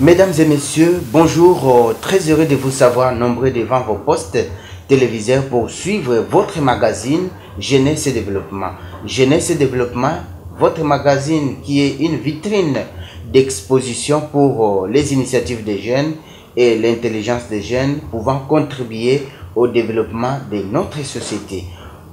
Mesdames et messieurs, bonjour. euh, Très heureux de vous savoir nombreux devant vos postes téléviseurs pour suivre votre magazine Jeunesse et Développement. Jeunesse et Développement, votre magazine qui est une vitrine d'exposition pour euh, les initiatives des jeunes et l'intelligence des jeunes pouvant contribuer au développement de notre société.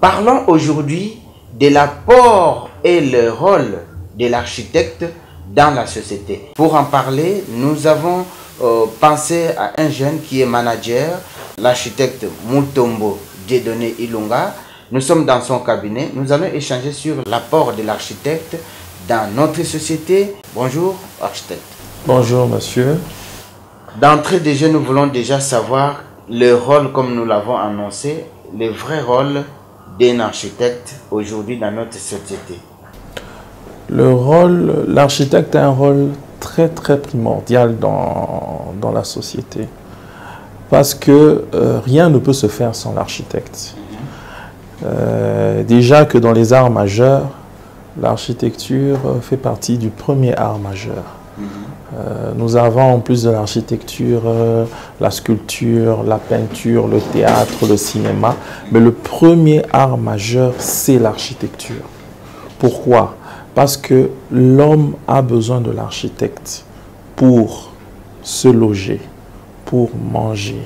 Parlons aujourd'hui de l'apport et le rôle de l'architecte dans la société. Pour en parler, nous avons euh, pensé à un jeune qui est manager, l'architecte Mutombo Dieudonné Ilunga. Nous sommes dans son cabinet. Nous allons échanger sur l'apport de l'architecte dans notre société. Bonjour, architecte. Bonjour monsieur. D'entrée de jeu, nous voulons déjà savoir le rôle, comme nous l'avons annoncé, le vrai rôle d'un architecte aujourd'hui dans notre société. Le rôle, l'architecte a un rôle très très primordial dans, dans la société. Parce que euh, rien ne peut se faire sans l'architecte. Euh, déjà que dans les arts majeurs, l'architecture fait partie du premier art majeur. Euh, nous avons en plus de l'architecture, euh, la sculpture, la peinture, le théâtre, le cinéma. Mais le premier art majeur, c'est l'architecture. Pourquoi? Parce que l'homme a besoin de l'architecte pour se loger, pour manger,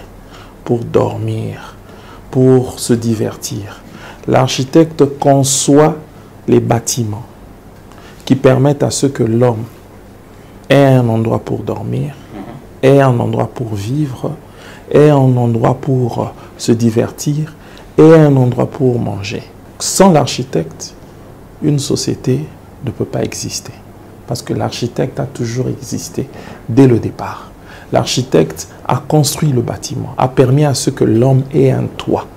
pour dormir, pour se divertir. L'architecte conçoit les bâtiments qui permettent à ce que l'homme ait un endroit pour dormir, ait un endroit pour vivre, ait un endroit pour euh, se divertir, ait un endroit pour manger. Sans l'architecte, une société ne peut pas exister. Parce que l'architecte a toujours existé dès le départ. L'architecte a construit le bâtiment, a permis à ce que l'homme ait un toit.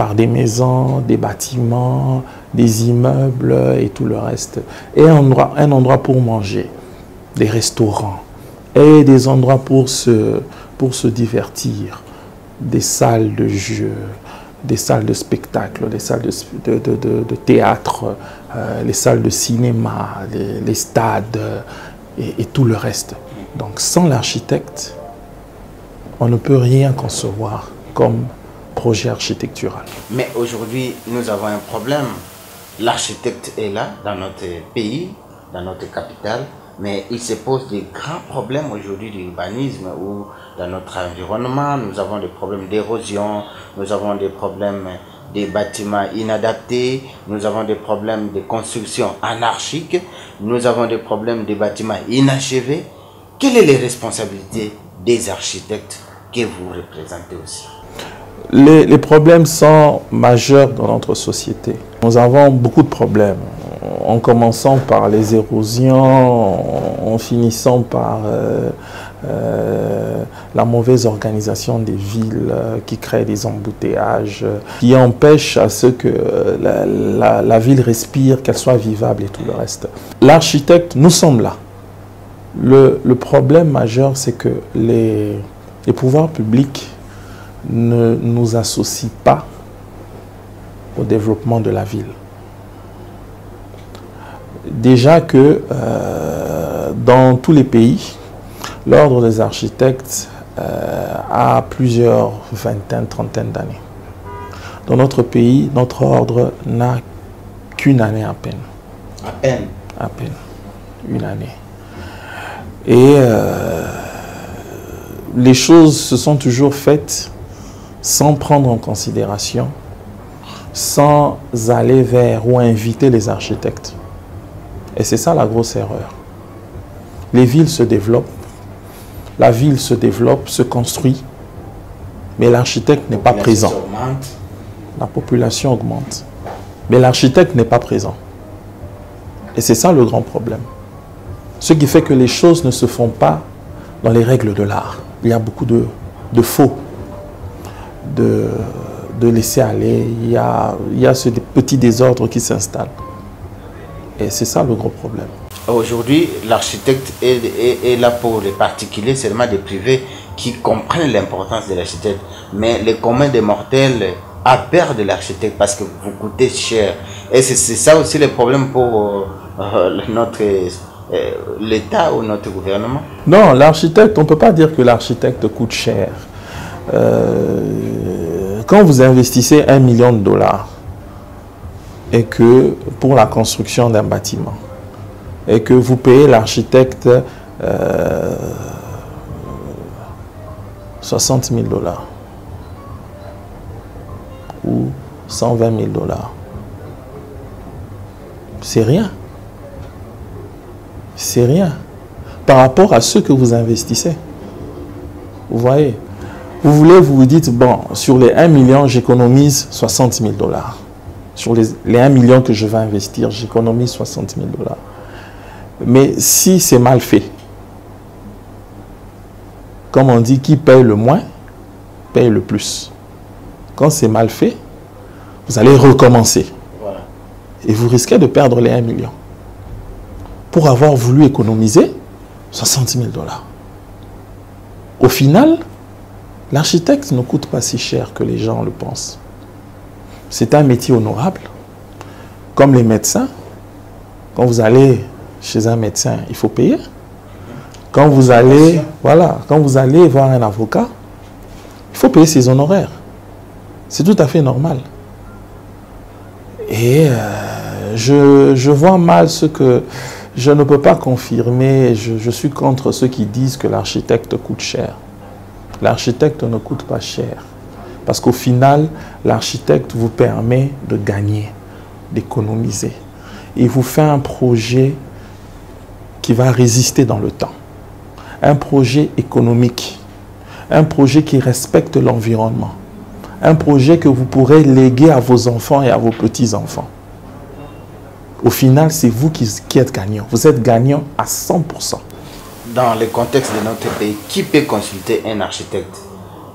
Par des maisons, des bâtiments, des immeubles et tout le reste. Et un endroit, un endroit pour manger, des restaurants, et des endroits pour se, pour se divertir, des salles de jeu, des salles de spectacle, des salles de, de, de- théâtre, euh, les salles de cinéma, les, stades et tout le reste. Donc sans l'architecte, on ne peut rien concevoir comme projet architectural. Mais aujourd'hui, nous avons un problème. L'architecte est là dans notre pays, dans notre capitale, mais il se pose des grands problèmes aujourd'hui d'urbanisme ou dans notre environnement. Nous avons des problèmes d'érosion, nous avons des problèmes des bâtiments inadaptés, nous avons des problèmes de construction anarchique, nous avons des problèmes des bâtiments inachevés. Quelles sont les responsabilités des architectes que vous représentez aussi? Les, problèmes sont majeurs dans notre société. Nous avons beaucoup de problèmes, en commençant par les érosions, en finissant par euh, euh, la mauvaise organisation des villes euh, qui crée des embouteillages, qui empêche à ce que la, ville respire, qu'elle soit vivable et tout le reste. L'architecte, nous sommes là. Le, problème majeur, c'est que les pouvoirs publics ne nous associe pas au développement de la ville. Déjà que euh, dans tous les pays, l'ordre des architectes euh, a plusieurs vingtaines, trentaines d'années. Dans notre pays, notre ordre n'a qu'une année à peine À peine. à peine une année. Et euh, les choses se sont toujours faites sans prendre en considération, sans aller vers ou inviter les architectes. Et c'est ça la grosse erreur. Les villes se développent, la ville se développe, se construit, mais l'architecte n'est pas présent. La population augmente, mais l'architecte n'est pas présent. Et c'est ça le grand problème. Ce qui fait que les choses ne se font pas dans les règles de l'art. Il y a beaucoup de, de faux, de- de laisser aller, il y a, il y a ce petit désordre qui s'installe. Et c'est ça le gros problème. Aujourd'hui, l'architecte est, là pour les particuliers, seulement des privés qui comprennent l'importance de l'architecte. Mais les communs des mortels a peur de l'architecte parce que vous coûtez cher. Et c'est ça aussi le problème pour euh, notre euh, l'État ou notre gouvernement Non, l'architecte, on ne peut pas dire que l'architecte coûte cher. Euh, quand vous investissez un million de dollars et que pour la construction d'un bâtiment et que vous payez l'architecte 60 000 dollars ou 120 000 dollars, c'est rien c'est rien par rapport à ce que vous investissez. Vous voyez Vous voulez, vous vous dites, bon, sur les 1 million, j'économise 60 000 dollars. Sur les, les 1 million que je vais investir, j'économise 60 000 dollars. Mais si c'est mal fait, comme on dit, qui paye le moins, paye le plus. Quand c'est mal fait, vous allez recommencer. Et vous risquez de perdre les 1 million pour avoir voulu économiser 60 000 dollars. Au final, l'architecte ne coûte pas si cher que les gens le pensent. C'est un métier honorable. Comme les médecins, quand vous allez chez un médecin, il faut payer. Quand vous allez, voilà, quand vous allez voir un avocat, il faut payer ses honoraires. C'est tout à fait normal. Et euh, je, je vois mal ce que je ne peux pas confirmer, je, suis contre ceux qui disent que l'architecte coûte cher. L'architecte ne coûte pas cher. Parce qu'au final, l'architecte vous permet de gagner, d'économiser. Il vous fait un projet qui va résister dans le temps. Un projet économique. Un projet qui respecte l'environnement. Un projet que vous pourrez léguer à vos enfants et à vos petits-enfants. Au final, c'est vous qui, êtes gagnant. Vous êtes gagnant à 100%. Dans le contexte de notre pays, qui peut consulter un architecte?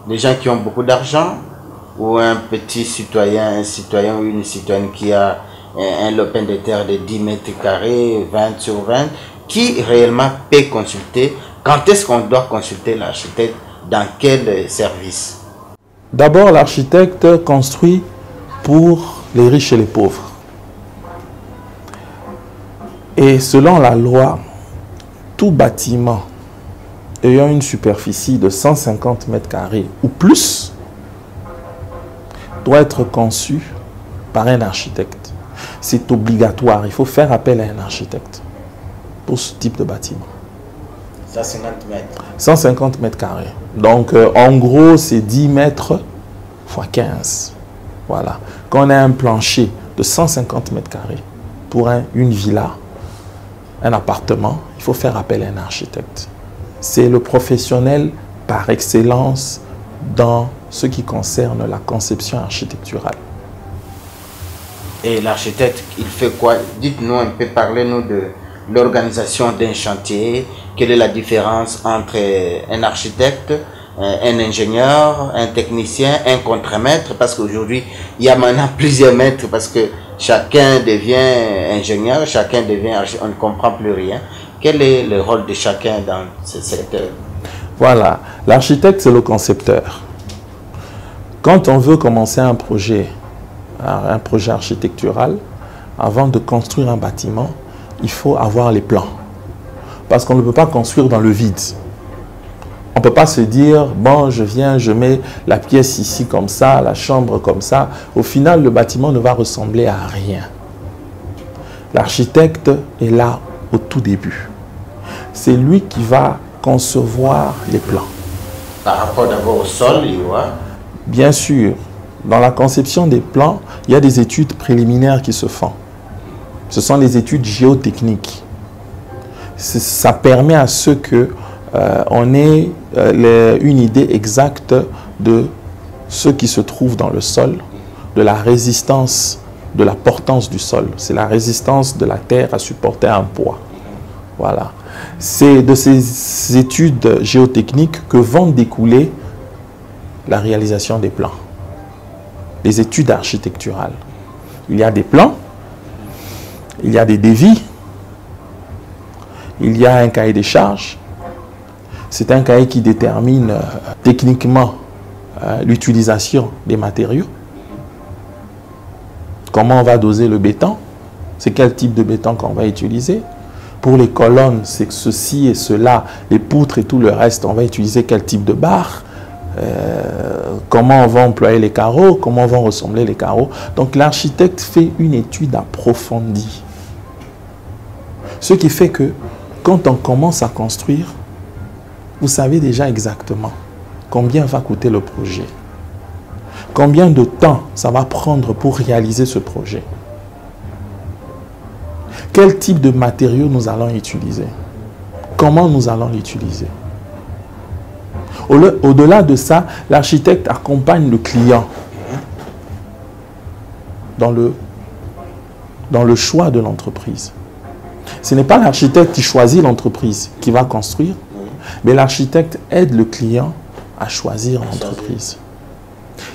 Des gens qui ont beaucoup d'argent ou un petit citoyen, un citoyen ou une citoyenne qui a un, lopin de terre de 10 mètres carrés, 20 sur 20, qui réellement peut consulter? Quand est-ce qu'on doit consulter l'architecte? Dans quel service? D'abord, l'architecte construit pour les riches et les pauvres. Et selon la loi, tout bâtiment ayant une superficie de 150 mètres carrés ou plus doit être conçu par un architecte. C'est obligatoire, il faut faire appel à un architecte pour ce type de bâtiment. 150 mètres 150 mètres carrés. Donc, euh, en gros, c'est 10 mètres x 15. Voilà. Quand on a un plancher de 150 mètres carrés pour une villa, un appartement, il faut faire appel à un architecte. C'est le professionnel par excellence dans ce qui concerne la conception architecturale. Et l'architecte, il fait quoi? Dites-nous un peu, parlez-nous de l'organisation d'un chantier. Quelle est la différence entre un architecte, un ingénieur, un technicien, un contremaître? Parce qu'aujourd'hui, il y a maintenant plusieurs maîtres parce que chacun devient ingénieur, chacun devient, on ne comprend plus rien. Quel est le rôle de chacun dans ce secteur? Voilà, l'architecte c'est le concepteur. Quand on veut commencer un projet, un projet architectural, avant de construire un bâtiment, il faut avoir les plans. Parce qu'on ne peut pas construire dans le vide. On ne peut pas se dire, bon, je viens, je mets la pièce ici comme ça, la chambre comme ça. Au final, le bâtiment ne va ressembler à rien. L'architecte est là au tout début. C'est lui qui va concevoir les plans. Par rapport d'abord au sol, il voit Bien sûr. Dans la conception des plans, il y a des études préliminaires qui se font. Ce sont les études géotechniques. Ça permet à ceux que euh, on ait euh, une idée exacte de ce qui se trouve dans le sol, de la résistance, de la portance du sol. C'est la résistance de la terre à supporter un poids. Voilà. C'est de ces études géotechniques que vont découler la réalisation des plans. des études architecturales. Il y a des plans, il y a des dévis, il y a un cahier des charges. C'est un cahier qui détermine euh, techniquement euh, l'utilisation des matériaux. Comment on va doser le béton? C'est quel type de béton qu'on va utiliser? Pour les colonnes, c'est ceci et cela. Les poutres et tout le reste, on va utiliser quel type de barre? Euh, comment on va employer les carreaux, comment vont ressembler les carreaux? Donc l'architecte fait une étude approfondie. Ce qui fait que quand on commence à construire, vous savez déjà exactement combien va coûter le projet. Combien de temps ça va prendre pour réaliser ce projet. Quel type de matériaux nous allons utiliser. Comment nous allons l'utiliser. Au-delà de ça, l'architecte accompagne le client dans le, dans le choix de l'entreprise. Ce n'est pas l'architecte qui choisit l'entreprise qui va construire, mais l'architecte aide le client à choisir l'entreprise.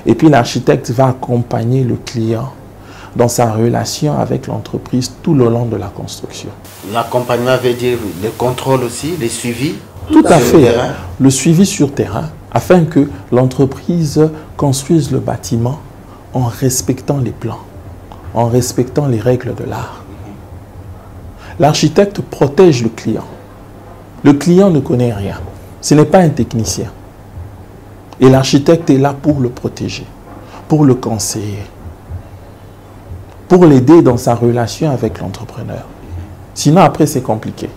Et puis l'architecte va accompagner le client dans sa relation avec l'entreprise tout le long de la construction. L'accompagnement veut dire le contrôle aussi, le suivi tout à fait. Le suivi sur terrain afin que l'entreprise construise le bâtiment en respectant les plans, en respectant les règles de l'art. L'architecte protège le client. Le client ne connaît rien. Ce n'est pas un technicien. Et l'architecte est là pour le protéger, pour le conseiller, pour l'aider dans sa relation avec l'entrepreneur. Sinon, après, c'est compliqué.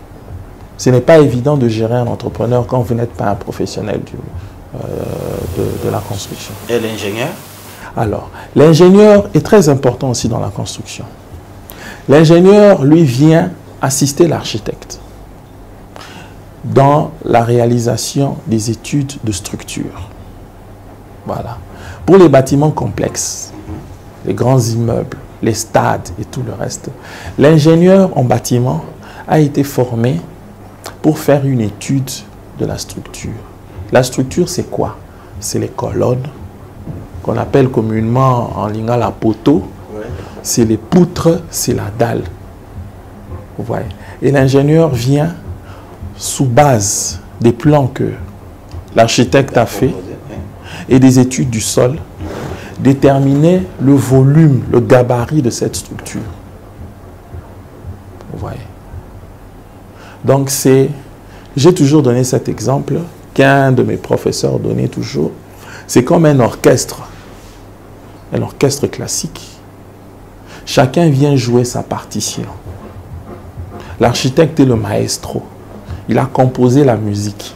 Ce n'est pas évident de gérer un entrepreneur quand vous n'êtes pas un professionnel euh, de, la construction. Et l'ingénieur? Alors, l'ingénieur est très important aussi dans la construction. L'ingénieur, lui, vient assister l'architecte dans la réalisation des études de structure. Voilà. Pour les bâtiments complexes, les grands immeubles, les stades et tout le reste, l'ingénieur en bâtiment a été formé pour faire une étude de la structure. La structure, c'est quoi? C'est les colonnes, qu'on appelle communément en lingala la poteau. C'est les poutres, c'est la dalle. Vous voyez? Et l'ingénieur vient sous base des plans que l'architecte a fait et des études du sol, déterminer le volume, le gabarit de cette structure. Vous voyez donc c'est, j'ai toujours donné cet exemple qu'un de mes professeurs donnait toujours. C'est comme un orchestre, un orchestre classique. Chacun vient jouer sa partition. L'architecte est le maestro. Il a composé la musique.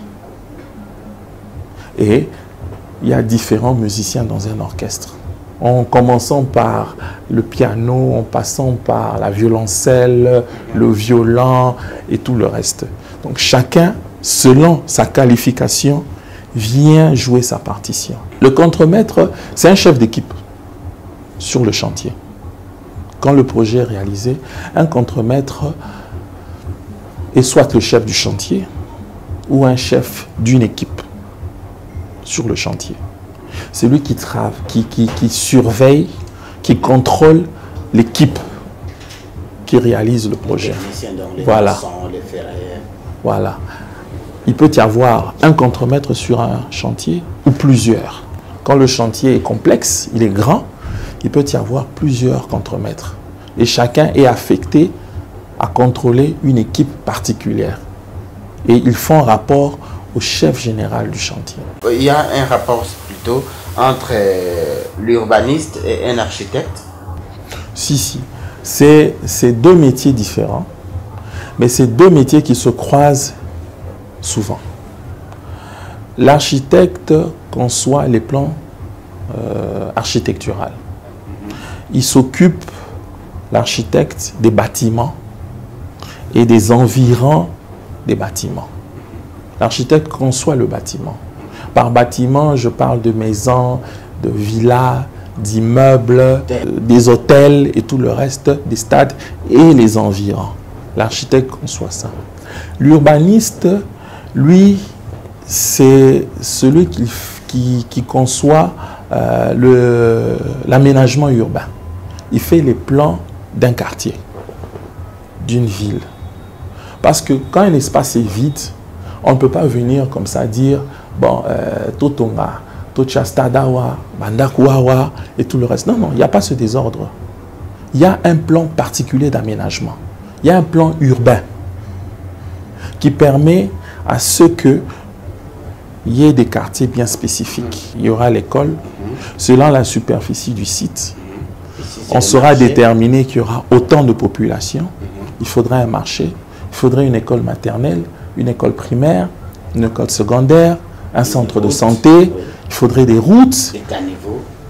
Et il y a différents musiciens dans un orchestre en commençant par le piano, en passant par la violoncelle, le violon et tout le reste. Donc chacun, selon sa qualification, vient jouer sa partition. Le contremaître, c'est un chef d'équipe sur le chantier. Quand le projet est réalisé, un contremaître est soit le chef du chantier ou un chef d'une équipe sur le chantier. C'est lui qui, travaille, qui, qui, surveille, qui contrôle l'équipe qui réalise le projet. voilà. voilà. Il peut y avoir un contremaître sur un chantier ou plusieurs. Quand le chantier est complexe, il est grand, il peut y avoir plusieurs contremaîtres. Et chacun est affecté à contrôler une équipe particulière. Et ils font rapport au chef général du chantier. Il y a un rapport plutôt entre euh, l'urbaniste et un architecte Si, si. C'est deux métiers différents, mais c'est deux métiers qui se croisent souvent. L'architecte conçoit les plans euh, architecturaux. Il s'occupe, l'architecte, des bâtiments et des environs des bâtiments. L'architecte conçoit le bâtiment. Par bâtiment, je parle de maisons, de villas, d'immeubles, euh, des hôtels et tout le reste, des stades et les environs. L'architecte conçoit ça. L'urbaniste, lui, c'est celui qui, qui, conçoit euh, l'aménagement urbain. Il fait les plans d'un quartier, d'une ville. Parce que quand un espace est vide, on ne peut pas venir comme ça dire, bon, euh, Totonga, Tochastadawa, Bandakuawa et tout le reste. Non, non, il n'y a pas ce désordre. Il y a un plan particulier d'aménagement. Il y a un plan urbain qui permet à ce que il y ait des quartiers bien spécifiques. Il y aura l'école, selon la superficie du site. On saura déterminer qu'il y aura autant de population. Il faudra un marché, il faudrait une école maternelle, une école primaire, une école secondaire, un centre de santé, il faudrait des routes, il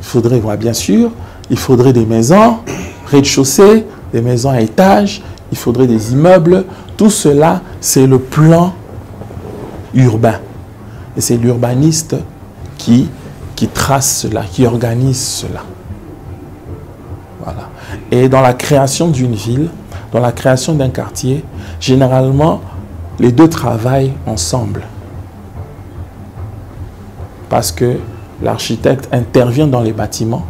faudrait, bien sûr, il faudrait des maisons, rez-de-chaussée, des maisons à étage, il faudrait des immeubles. Tout cela, c'est le plan urbain. Et c'est l'urbaniste qui, qui trace cela, qui organise cela. Voilà. Et dans la création d'une ville, dans la création d'un quartier, généralement, les deux travaillent ensemble. Parce que l'architecte intervient dans les bâtiments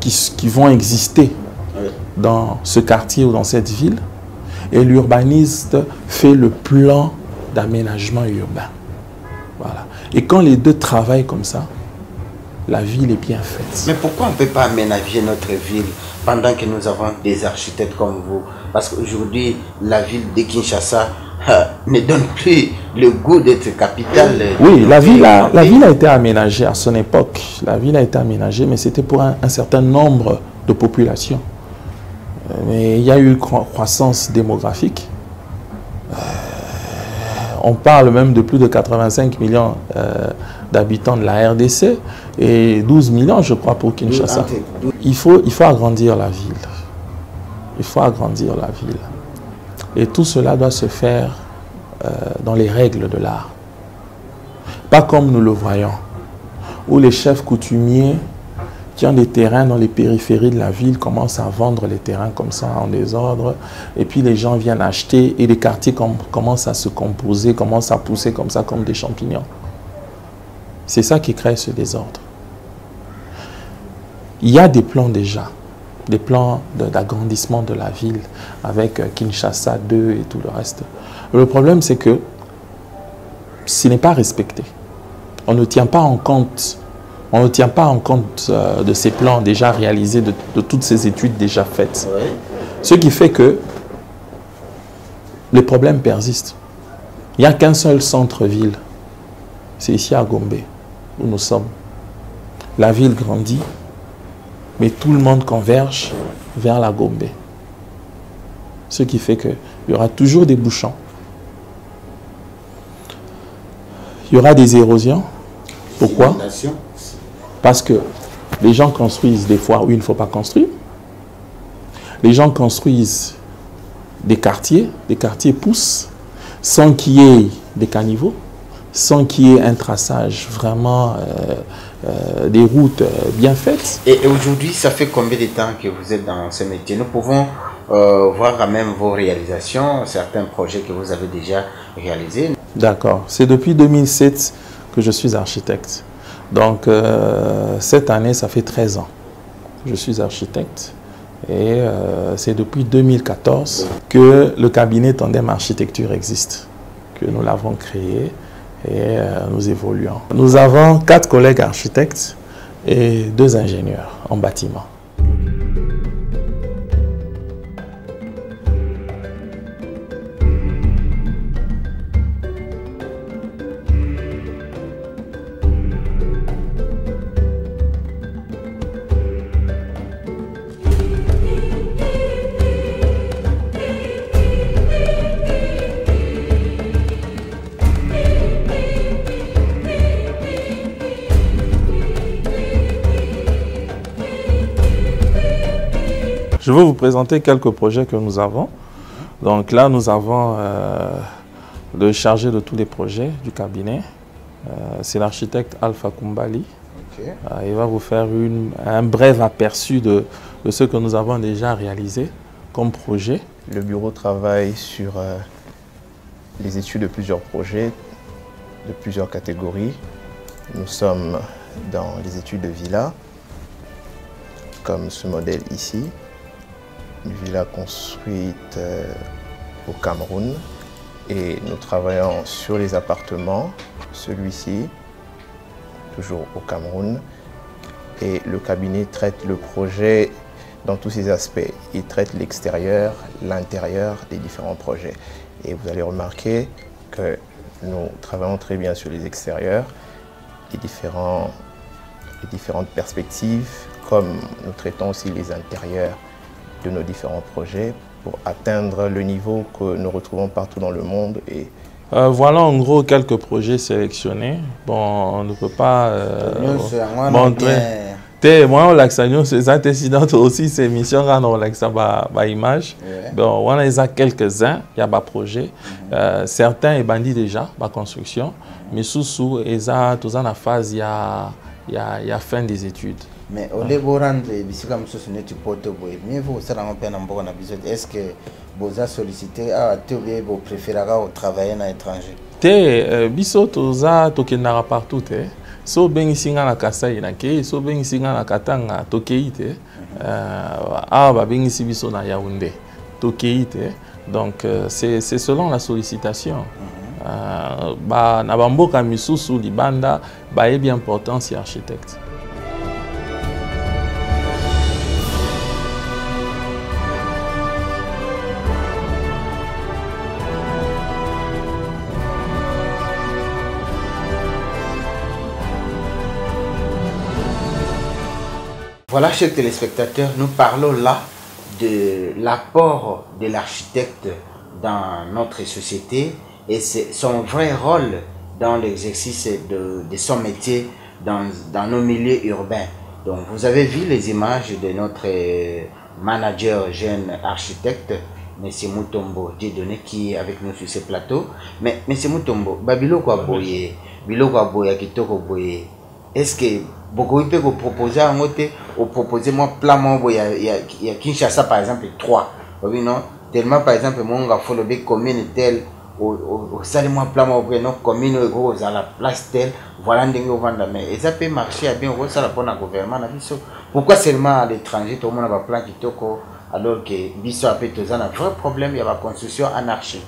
qui, qui, vont exister dans ce quartier ou dans cette ville. Et l'urbaniste fait le plan d'aménagement urbain. Voilà. Et quand les deux travaillent comme ça, la ville est bien faite. Mais pourquoi on ne peut pas aménager notre ville pendant que nous avons des architectes comme vous? Parce qu'aujourd'hui, la ville de Kinshasa euh, ne donne plus le goût d'être capitale. Oui, la ville, a, la ville a été aménagée à son époque. La ville a été aménagée, mais c'était pour un, certain nombre de populations. Euh, mais il y a eu une croissance démographique. Euh, on parle même de plus de 85 millions d'habitants de la RDC et 12 millions, je crois, pour Kinshasa. Il faut, il faut agrandir la ville. Il faut agrandir la ville. Et tout cela doit se faire euh, dans les règles de l'art. Pas comme nous le voyons, où les chefs coutumiers qui ont des terrains dans les périphéries de la ville commencent à vendre les terrains comme ça en désordre. Et puis les gens viennent acheter et les quartiers commencent à se composer, commencent à pousser comme ça, comme des champignons. C'est ça qui crée ce désordre. Il y a des plans déjà, des plans d'agrandissement de, la ville avec euh, Kinshasa 2 et tout le reste. Le problème, c'est que ce n'est pas respecté. On ne tient pas en compte, on ne tient pas en compte euh, de ces plans déjà réalisés, de, toutes ces études déjà faites. Ce qui fait que les problèmes persistent. Il n'y a qu'un seul centre-ville. C'est ici à Gombe où nous sommes. La ville grandit, mais tout le monde converge vers la Gombe. Ce qui fait qu'il y aura toujours des bouchons. Il y aura des érosions. Pourquoi? Parce que les gens construisent des fois où il ne faut pas construire. Les gens construisent des quartiers, des quartiers poussent sans qu'il y ait des caniveaux sans qu'il y ait un traçage vraiment euh, euh, des routes euh, bien faites. Et, aujourd'hui, ça fait combien de temps que vous êtes dans ce métier? Nous pouvons voir quand même vos réalisations, certains projets que vous avez déjà réalisés. D'accord. C'est depuis 2007 que je suis architecte. Donc, cette année, ça fait 13 ans que je suis architecte. Et c'est depuis 2014 que le cabinet Tandem Architecture existe, que nous l'avons créé et euh, nous évoluons. Nous avons quatre collègues architectes et deux ingénieurs en bâtiment. Présenter quelques projets que nous avons. Donc là, nous avons euh, le chargé de tous les projets du cabinet. Euh, c'est l'architecte Alpha Kumbali. Euh, il va vous faire un bref aperçu de, ce que nous avons déjà réalisé comme projet. Le bureau travaille sur les études de plusieurs projets, de plusieurs catégories. Nous sommes dans les études de villa, comme ce modèle ici, une villa construite euh, au Cameroun. Et nous travaillons sur les appartements, celui-ci, toujours au Cameroun. Et le cabinet traite le projet dans tous ses aspects. Il traite l'extérieur, l'intérieur des différents projets. Et vous allez remarquer que nous travaillons très bien sur les extérieurs, les, les différentes perspectives, comme nous traitons aussi les intérieurs de nos différents projets pour atteindre le niveau que nous retrouvons partout dans le monde. Et euh, voilà en gros quelques projets sélectionnés. Bon, on ne peut pas euh, montrer. te mwa olakisa nyonso eza te sina aussi ces émission kaka na kolakisa baimage bon wana eza quelques-uns ya baprojet mm -hmm. euh, certains ebandi déjà baconstruction misusu eza toza na phase ya, ya, ya fin des études mais ole borendre bisika mosusu neti poto boye. Mieux vaut kosalango mpe na mboka na biso est ce que boza sollicité awa te oye bopréféraka kotravaille na étranger? Te euh, biso toza tokendaka partout te. So obengisi nga na kasai nakei so obengisi nga na katanga tokei te. Awa babengisi biso na yaounde tokei te. Donc uh, c'est selon la sollicitation. Uh, ba, na bamboka misusu libanda bayebi importance ya architecte Voilà, chers téléspectateurs, nous parlons là de l'apport de l'architecte dans notre société et son vrai rôle dans l'exercice de, de, son métier dans, dans, nos milieux urbains. Donc, vous avez vu les images de notre manager jeune architecte, M. Mutombo Dieudonné, qui est avec nous sur ce plateau. Mais M. Mutombo, Babilo Kwaboye, Bilo Kwaboye, Kitoko Boye, est-ce que mpe kopropose yango te opropose mwa plan moko ya, ya, ya kinshasa par exemple 3 obi non? Tellement par exemple monga folobi commune tel osali mwa plan moko boye non? Commune oyo ekoki kozala place tel voilà ndenge ovanda mais eza mpe marché ya bien okosala mpona gouvernement na biso pourquoi seulement à l'étranger tomona baplan kitoko alors que biso ape toza na vrai problème ya baconstruction anarchique.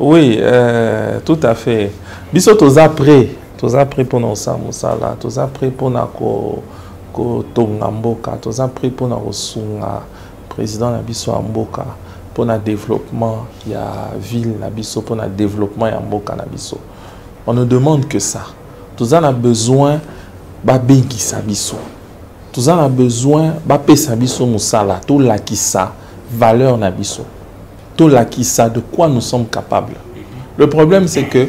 Oui euh, tout à fait. Biso toza prêt toza prêt mpona kosala mosala toza prêt mpona kotonga mboka. Toza prêt mpona kosunga président na biso ya mboka mpona développement ya ville na biso mpona développement ya mboka na biso. On ne demande que ça. Toza na besoin babengisa biso. Toza na besoin bapesa biso mosala tolakisa valeur na biso. Tolakisa de quoi nous sommes capables. Le problème c'est que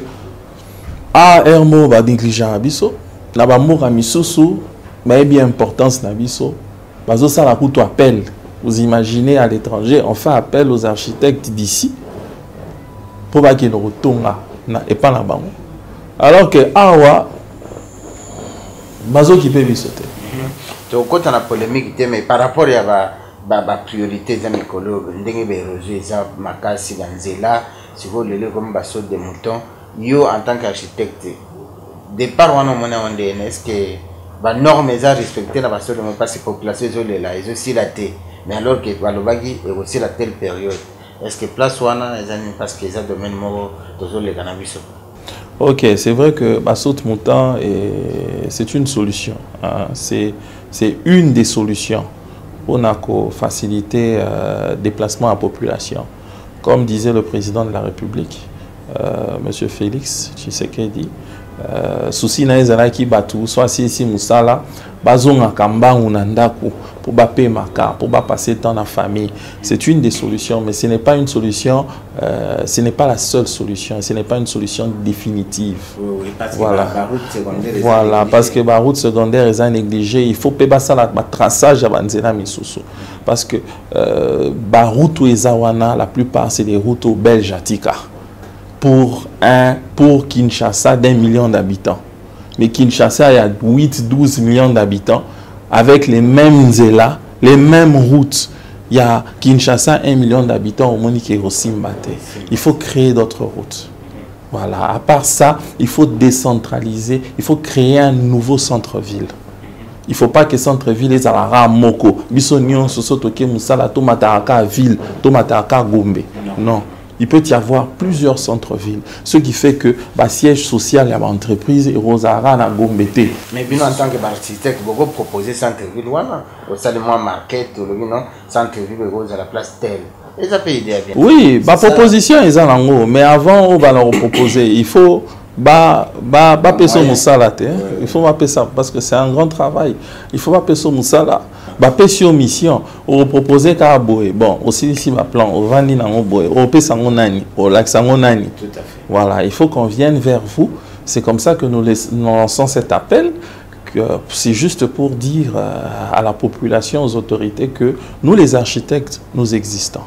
AR mo ba négligent na biso na bamboka misusu bayebi importance na biso. Bazosala kutu appel. Vous imaginez à l'étranger on fait appel aux architectes d'ici mpo bakende kotonga na epa na bango. Alors que awa bazoki mpe biso te. Tokota na polémique te mais par rapport ya bapriorité eza mikolo ndenge baérosio eza makasi banzela sikoyo lelo ekomi basaute de mouton yo en tant qu'architecte départ wana omoni yango ndene est ce que banorme eza respecté na basolo mo parce population ezolela ezosila te mais alors que balobaki ekosila telle période est ce que place wana eza nini? Parce que eza domaine moko tozoleka na biso Ok, c'est vrai que Bassaute Mouton, c'est une solution. Hein. C'est une des solutions pour faciliter euh, déplacement à la population. Comme disait le président de la République, euh, Monsieur Félix Tshisekedi, euh, souci na ezalaki bato so asilisi mosala bazongaka mbangu na ndako mpo bapemaka mpo bapase temps na famille. C'est une des solutions mais ce n'est pas une solution euh, ce n'est pas la seule solution ce n'est pas une solution définitive. Oui, oui, parce voilà, que voilà parce que baroute secondaire eza négligé il faut mpe basala batraçage ya banzela misusu. Parce que euh, baroute oyo eza wana la plupart c'est des routes au belge atika pour, un, pour Kinshasa d'un million d'habitants. Mais Kinshasa, il y a 8-12 millions d'habitants avec les mêmes zélas, les mêmes routes. Il y a Kinshasa, 1 million d'habitants au et au Simbate. Il faut créer d'autres routes. Voilà, à part ça, il faut décentraliser, il faut créer un nouveau centre-ville. Il ne faut pas que centre-ville est à moko. Biso nyonso soto ke musala to mataka ville, to mataka gombe. Non. Il peut y avoir plusieurs centres-villes. Ce qui fait que bah, siège social et l'entreprise est Rosara na Gombete. Mais bien en tant qu'architecte, vous proposez centre-ville, voilà. Au moi, market, non, centre-ville rose à la place telle. Oui, ma proposition est en haut, mais avant on va leur proposer, il faut ba ba ba peso musala te il faut pas ça parce que c'est un grand travail il faut pas peso musala ba peso mission on proposer ka boy bon aussi ici ma plan on vandi na ngo boy on pesa ngo nani. On laxa ngo nani. Tout à fait. Voilà il faut qu'on vienne vers vous. C'est comme ça que nous, lançons cet appel c'est juste pour dire euh, à la population, aux autorités que nous, les architectes, nous existons.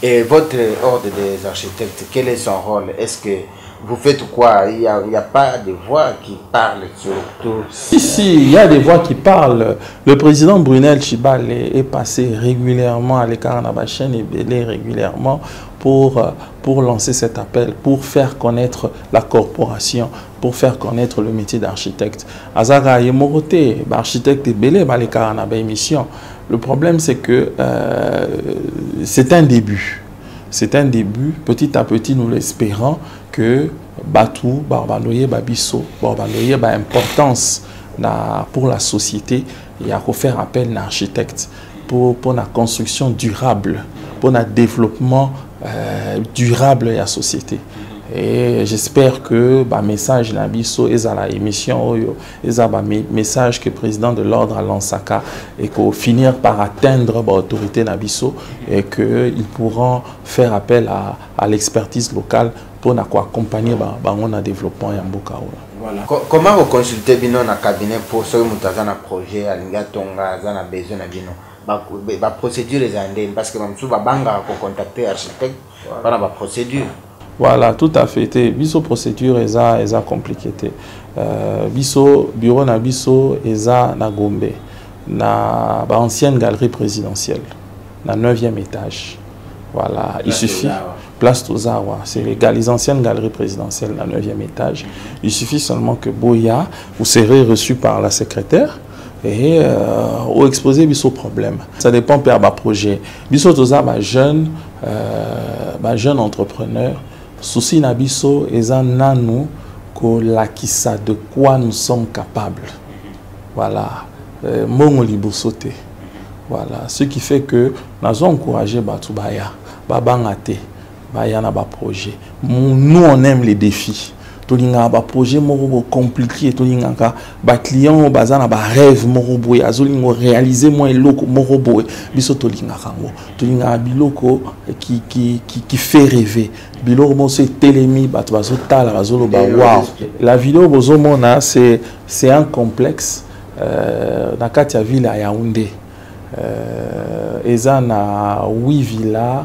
Et votre ordre des architectes, quel est son rôle? Est-ce que vous faites quoi? Il n'y a, pas de voix qui parlent surtout Si, si, il y a des voix qui parlent. Le président Brunel Chibal est, passé régulièrement à l'écart chaîne et régulièrement pour, pour lancer cet appel, pour faire connaître la corporation, pour faire connaître le métier d'architecte. Azara Yemorote, architecte et belé, l'écart de émission. Le problème, c'est que euh, c'est un début. C'est un début. Petit à petit, nous l'espérons que Batou, Barbaloye, Babiso, Barbaloye, ba pour la société et à faire appel à l'architecte pour, pour la construction durable, pour le développement euh, durable de la société. Et j'espère que le bah, message Nabiso est à la émission, est à message que le président de l'ordre à Lansaka et qu'on finir par atteindre l'autorité bah, Nabiso et qu'ils pourront faire appel à, à l'expertise locale pour accompagner le bah, développement de Mboka. Voilà. Comment vous consultez bino na cabinet pour ce que un projet alinga tonga a besoin na bino? Ba procédure les parce que même sous ba banga ko contacter architecte voilà ba procédure voilà, tout à fait. Biso procédure eza eza compliqué. Euh, biso bureau na biso eza na Gombe, na ba ancienne galerie présidentielle, na 9e étage. Voilà, il suffit place Tozawa, c'est les, anciennes galeries présidentielles, na 9e étage. Il suffit seulement que Boya, vous serez reçu par la secrétaire et euh, au exposer biso problème. Ça dépend per ba projet. Biso Tozawa jeune euh, ba jeune entrepreneur souci na biso eza nanu kolakisa de quoi nous sommes capables. Voilà. Euh, mbongo liboso te. Voilà. Ce qui fait que nazo encourager bato baya babanga te baya na baprojet. Nous on aime les défis tolingaka baprojet moko compliqué tolingaka baclient oyo baza na barêve moko boye azolinga réaliser mwa eloko moko boye. Biso tolingaka yango. Tolingaka biloko fait rêver. Biloko moso etelemi bato bazotala bazoloba wow la vidéo bozomona c'est c'est un complexe euh, na kati ya ville ya yaounde euh, eza na 8 villa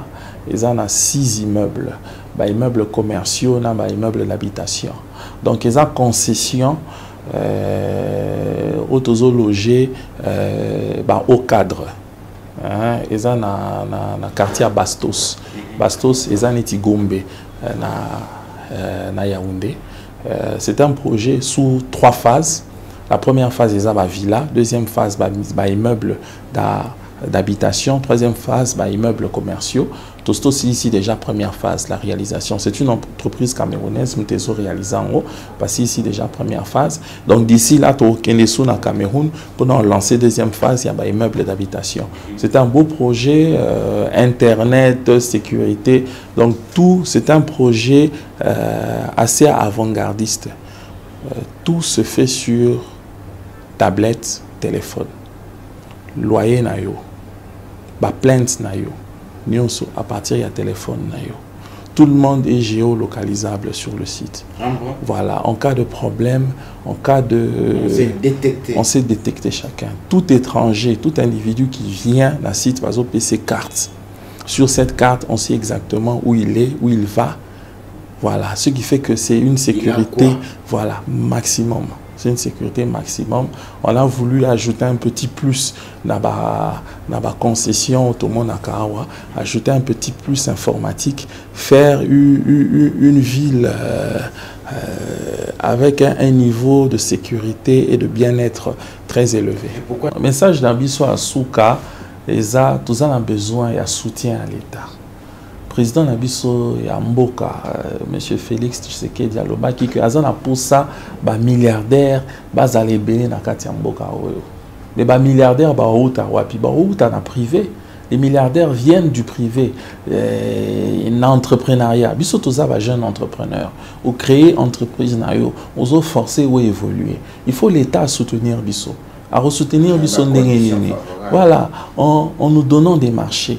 eza na 6 immeubles baimmeuble commerciaux na baimmeuble d'habitation. Donc eza concession euh, oyo tozologe euh, bao cadre hein, eza na, na, na quartier ya bastos. Bastos eza neti gombe na, euh, na yaoundé. Euh, c'est un projet sous trois phases. La première phase eza bavilla deuxième phase baimmeuble ba d'habitation. Troisième phase baimmeuble commerciaux. Tosto ici déjà première phase, la réalisation. C'est une entreprise camerounaise, Mteso réalisant en haut, parce ici déjà première phase. Donc d'ici là, as à Cameroun pour lancer deuxième phase, il y a un immeuble d'habitation. C'est un beau projet, euh, Internet, sécurité. Donc tout, c'est un projet euh, assez avant-gardiste. Euh, tout se fait sur tablette, téléphone. Loyer na yo, plainte na yo à partir du téléphone tout le monde est géolocalisable sur le site. Ah voilà, en cas de problème, en cas de... On sait détecter. On sait détecter chacun. Tout étranger, tout individu qui vient d'un site, par exemple, ses cartes. Sur cette carte, on sait exactement où il est, où il va. Voilà, ce qui fait que c'est une sécurité, voilà, maximum. C'est une sécurité maximum. On a voulu ajouter un petit plus dans la concession Otomo Nakawa, ajouter un petit plus informatique, faire une, ville euh, euh, avec un, niveau de sécurité et de bien-être très élevé. Pourquoi Le message d'Abisso à Souka, les a, tous a besoin et un soutien à l'État président Nabiso ya mboka euh, monsieur Félix Tshisekedi alobaki ke aza na posa ba milliardaire bazala ebele na kati ya mboka oyo. Mais ba milliardaire baouta wapi? Baouta na privé. Les milliardaires viennent du privé. Euh, l'entrepreneuriat biso toza ba jeune entrepreneur ou créer entreprise na yo. Ozo forcer ou évoluer. Il faut l'état soutenir biso. À soutenir biso ndenge voilà. En, en nous donnant des marchés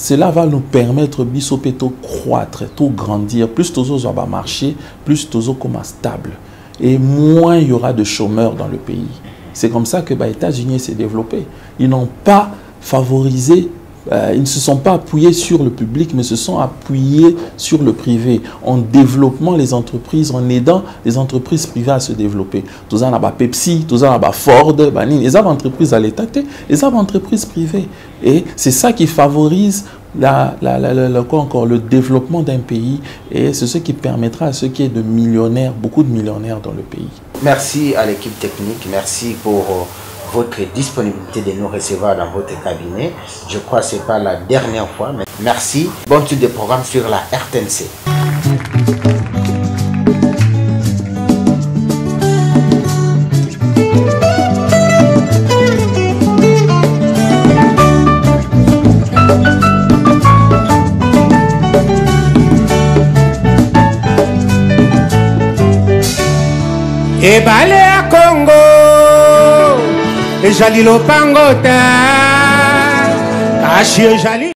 cela va nous permettre de croître, tout grandir. Plus tous va marcher, plus tous comme stable. Et moins il y aura de chômeurs dans le pays. C'est comme ça que les États-Unis s'est développé. Ils n'ont pas favorisé euh, ils ne se sont pas appuyés sur le public, mais se sont appuyés sur le privé, en développant les entreprises, en aidant les entreprises privées à se développer. Tout ça, on Pepsi, tout ça, on Ford, les entreprises à l'État, les entreprises privées. Et c'est ça qui favorise la, quoi encore, le développement d'un pays et c'est ce qui permettra à ceux qui est de millionnaires, beaucoup de millionnaires dans le pays. Merci à l'équipe technique, merci pour euh, votre disponibilité de nous recevoir dans votre cabinet. Je crois que ce n'est pas la dernière fois, mais merci. Bonne suite de programme sur la RTNC. ebale ezali lopango te. Kasi ezali